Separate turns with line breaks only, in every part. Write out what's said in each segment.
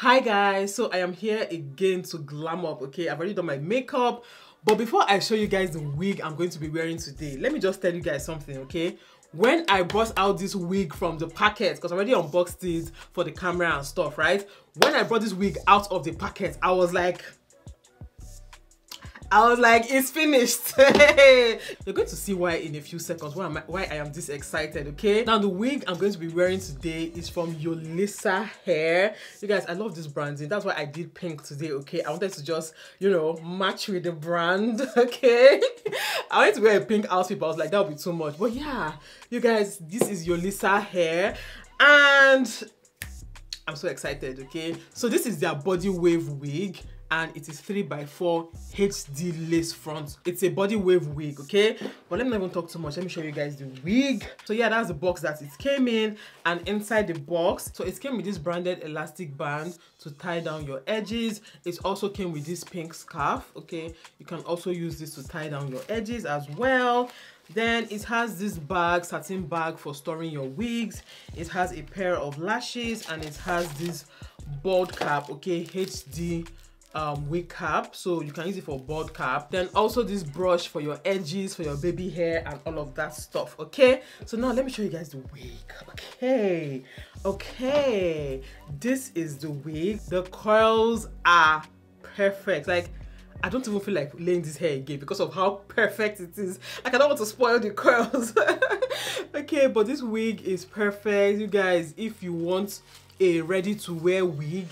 Hi guys, so I am here again to glam up, okay? I've already done my makeup, but before I show you guys the wig I'm going to be wearing today, let me just tell you guys something, okay? When I brought out this wig from the packet, because I already unboxed it for the camera and stuff, right? When I brought this wig out of the packet, I was like, I was like, it's finished. You're going to see why in a few seconds, why, I, why I am this excited, okay? Now, the wig I'm going to be wearing today is from Yolissa Hair. You guys, I love this branding. That's why I did pink today, okay? I wanted to just, you know, match with the brand, okay? I wanted to wear a pink outfit, but I was like, that would be too much. But yeah, you guys, this is Yolissa Hair. And I'm so excited, okay? So this is their body wave wig and it is 3 by 4 HD lace front. It's a body wave wig, okay? But let me not even talk too much. Let me show you guys the wig. So yeah, that's the box that it came in and inside the box, so it came with this branded elastic band to tie down your edges. It also came with this pink scarf, okay? You can also use this to tie down your edges as well. Then it has this bag, satin bag for storing your wigs. It has a pair of lashes and it has this bald cap, okay, HD um, wig cap so you can use it for bald cap then also this brush for your edges for your baby hair and all of that stuff okay so now let me show you guys the wig okay okay this is the wig the curls are perfect like I don't even feel like laying this hair again because of how perfect it is. Like I don't want to spoil the curls. okay, but this wig is perfect. You guys, if you want a ready to wear wig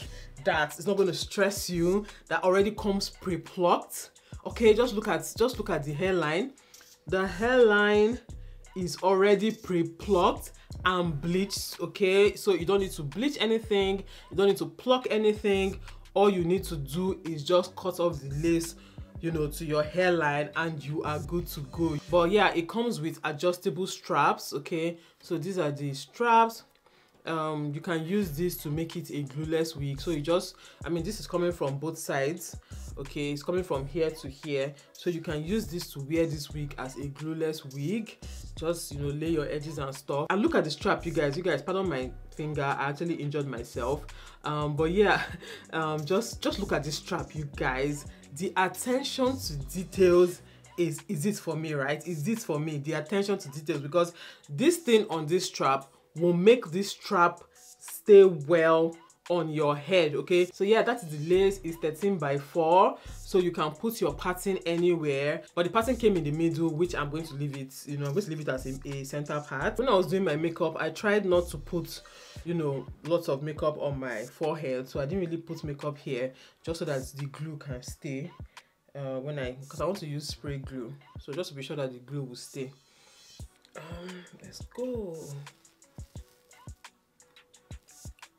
that is not going to stress you that already comes pre-plucked. Okay just look at just look at the hairline. The hairline is already pre-plucked and bleached okay? So you don't need to bleach anything you don't need to pluck anything. All you need to do is just cut off the lace you know to your hairline and you are good to go. But yeah it comes with adjustable straps okay? So these are the straps um, you can use this to make it a glueless wig. So you just i mean this is coming from both sides okay? It's coming from here to here. So you can use this to wear this wig as a glueless wig. Just you know lay your edges and stuff. And look at the strap you guys. You guys pardon my finger. I actually injured myself. Um, but yeah um, just just look at this strap you guys. The attention to details is is it for me right? Is this for me? The attention to details because this thing on this strap will make this strap stay well on your head okay? So yeah that's the lace. Is 13 by 4 so you can put your pattern anywhere. But the pattern came in the middle which i'm going to leave it you know i'm going to leave it as a, a center part. When i was doing my makeup i tried not to put you know lots of makeup on my forehead. So i didn't really put makeup here just so that the glue can stay uh, when i because i want to use spray glue. So just to be sure that the glue will stay. Um let's go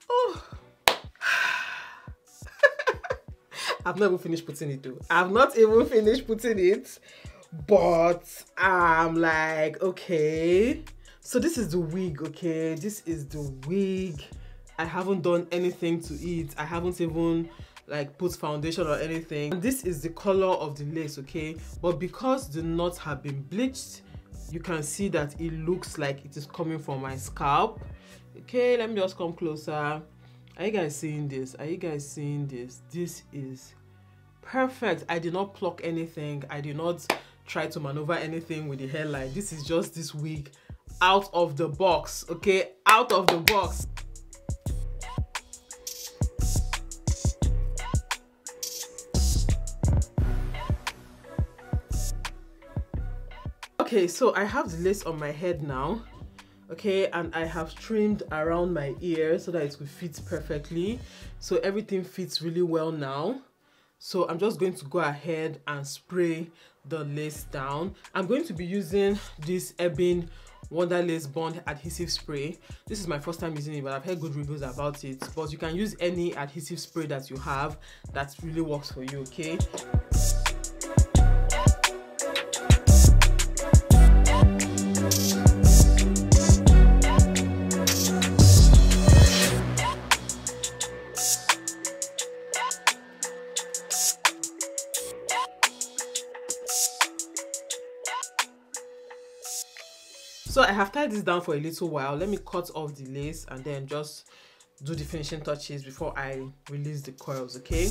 I've not even finished putting it though. I've not even finished putting it, but I'm like, okay. So this is the wig, okay? This is the wig. I haven't done anything to it. I haven't even like put foundation or anything. And this is the color of the lace, okay? But because the knots have been bleached, you can see that it looks like it is coming from my scalp. Okay, let me just come closer. Are you guys seeing this? Are you guys seeing this? This is perfect i did not pluck anything i did not try to maneuver anything with the hairline this is just this wig out of the box okay out of the box okay so i have the lace on my head now okay and i have trimmed around my ear so that it will fit perfectly. So everything fits really well now. So i'm just going to go ahead and spray the lace down. I'm going to be using this ebin wonder lace bond adhesive spray. This is my first time using it but i've heard good reviews about it. But you can use any adhesive spray that you have that really works for you okay have tied this down for a little while let me cut off the lace and then just do the finishing touches before I release the coils, okay?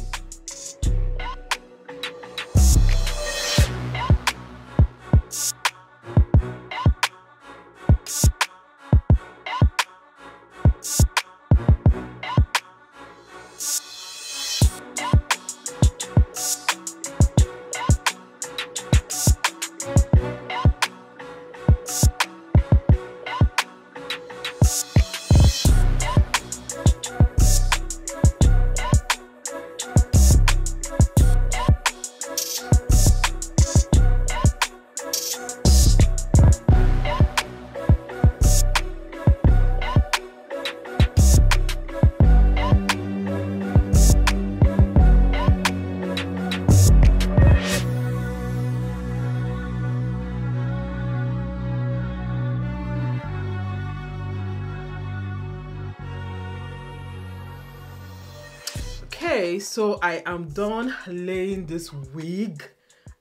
Okay so i am done laying this wig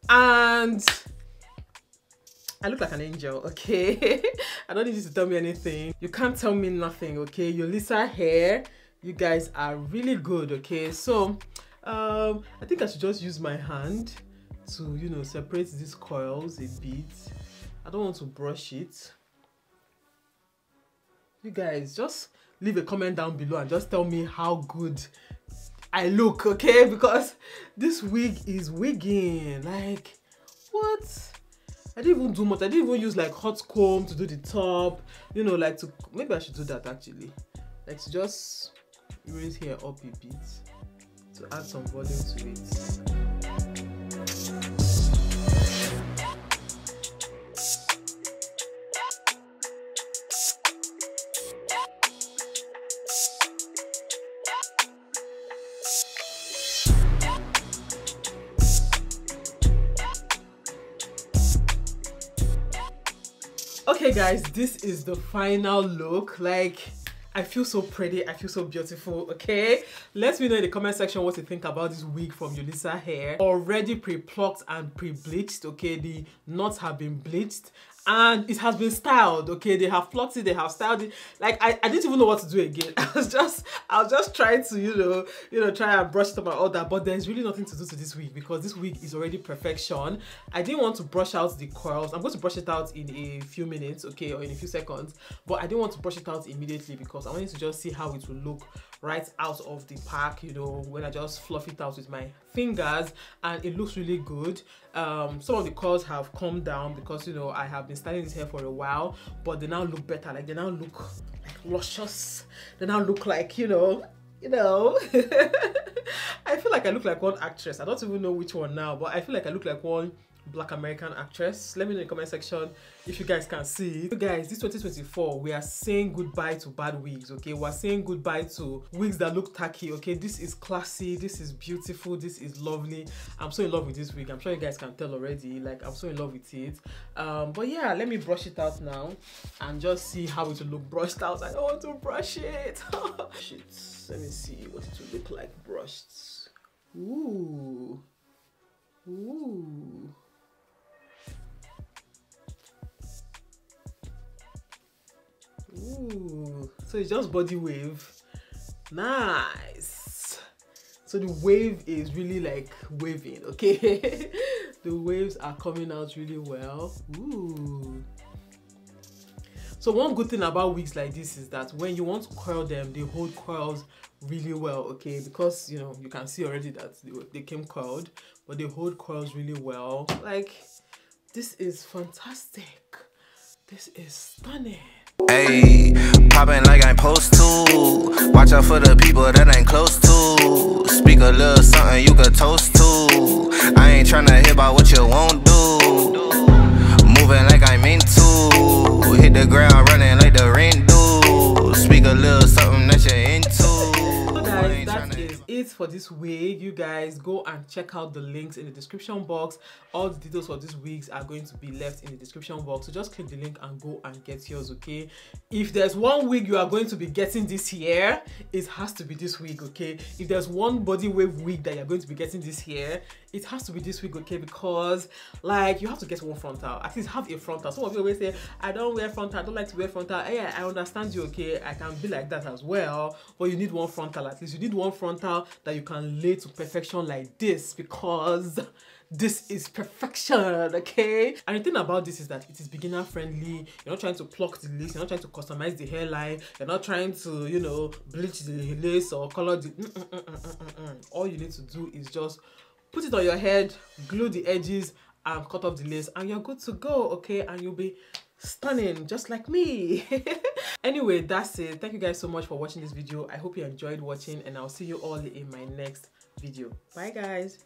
and I look like an angel, okay? I don't need you to tell me anything. You can't tell me nothing, okay? Yolissa hair, you guys are really good, okay? So, um, I think I should just use my hand to, you know, separate these coils a bit. I don't want to brush it. You guys, just leave a comment down below and just tell me how good I look, okay? Because this wig is wigging. Like, what? I didn't even do much. I didn't even use like hot comb to do the top. You know, like to maybe I should do that actually. Like to just raise hair up a bit to add some volume to it. Okay guys this is the final look like I feel so pretty, I feel so beautiful, okay? Let me know in the comment section what you think about this wig from Yolisa hair. Already pre-plucked and pre-bleached, okay? The knots have been bleached and it has been styled okay? They have plucked it they have styled it. Like I, I didn't even know what to do again. I was just i was just trying to you know you know try and brush it up and all that but there's really nothing to do to this wig because this wig is already perfection. I didn't want to brush out the curls. I'm going to brush it out in a few minutes okay or in a few seconds but i didn't want to brush it out immediately because i wanted to just see how it will look right out of the pack you know when i just fluff it out with my fingers and it looks really good. Um some of the curls have come down because you know i have been styling this hair for a while but they now look better. Like they now look like luscious. They now look like you know you know. I feel like i look like one actress. I don't even know which one now but i feel like i look like one black american actress. Let me know in the comment section if you guys can see it. So guys this 2024 we are saying goodbye to bad wigs okay? We're saying goodbye to wigs that look tacky okay? This is classy this is beautiful this is lovely. I'm so in love with this wig. I'm sure you guys can tell already like i'm so in love with it. Um but yeah let me brush it out now and just see how it will look brushed out. I don't want to brush it. Shit. let me see what it will look like brushed. Ooh. Ooh Ooh, so it's just body wave. Nice. So the wave is really like waving, okay? the waves are coming out really well. Ooh. So one good thing about wigs like this is that when you want to coil them, they hold coils really well, okay? Because, you know, you can see already that they, they came curled, but they hold coils really well. Like, this is fantastic. This is stunning.
Hey, popping like I'm supposed to. Watch out for the people that ain't close to. Speak a little something you could toast to. I ain't tryna hear about what you won't do. Moving like I'm into. Hit the ground running like the
it for this wig you guys go and check out the links in the description box. All the details for these wigs are going to be left in the description box. So just click the link and go and get yours okay? If there's one wig you are going to be getting this year it has to be this wig okay? If there's one body wave wig that you're going to be getting this year it has to be this wig okay? Because like you have to get one frontal. At least have a frontal. Some of you always say i don't wear frontal. I don't like to wear frontal. Yeah i understand you okay? I can be like that as well. But you need one frontal at least. You need one frontal that you can lay to perfection like this because this is perfection okay? And the thing about this is that it is beginner friendly. You're not trying to pluck the lace. You're not trying to customize the hairline. You're not trying to you know bleach the lace or color the mm, mm, mm, all you need to do is just put it on your head glue the edges and cut off the lace and you're good to go okay? And you'll be stunning just like me. Anyway that's it. Thank you guys so much for watching this video. I hope you enjoyed watching and i'll see you all in my next video. Bye guys